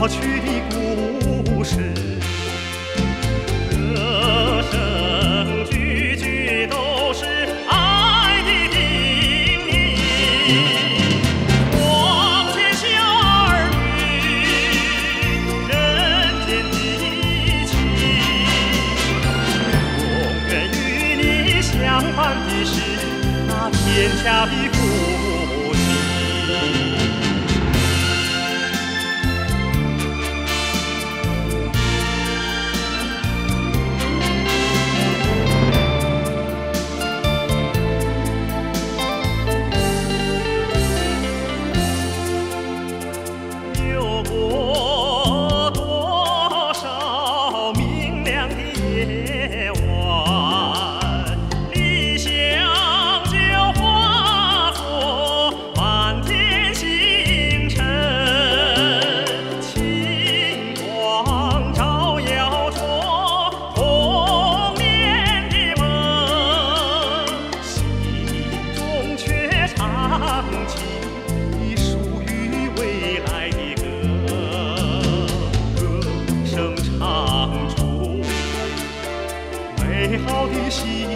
过去的故事，歌声句句都是爱的叮咛。光天下儿女，人间的情，永远与你相伴的是那天下的父美好的希